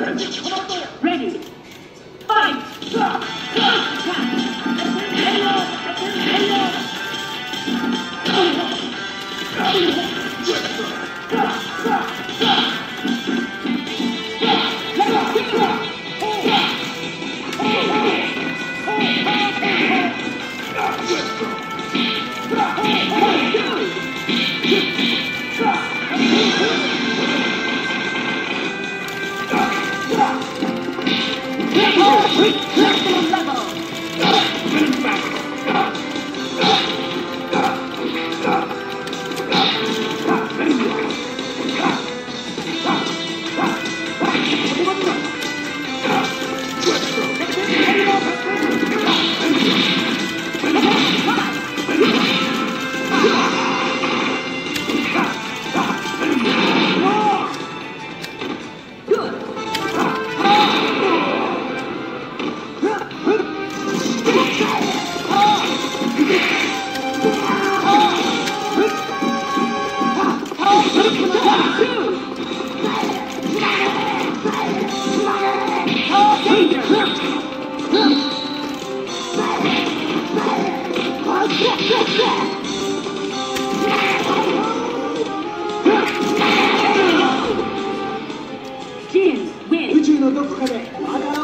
ready. fight! 嘿宇宙のどこかでまだ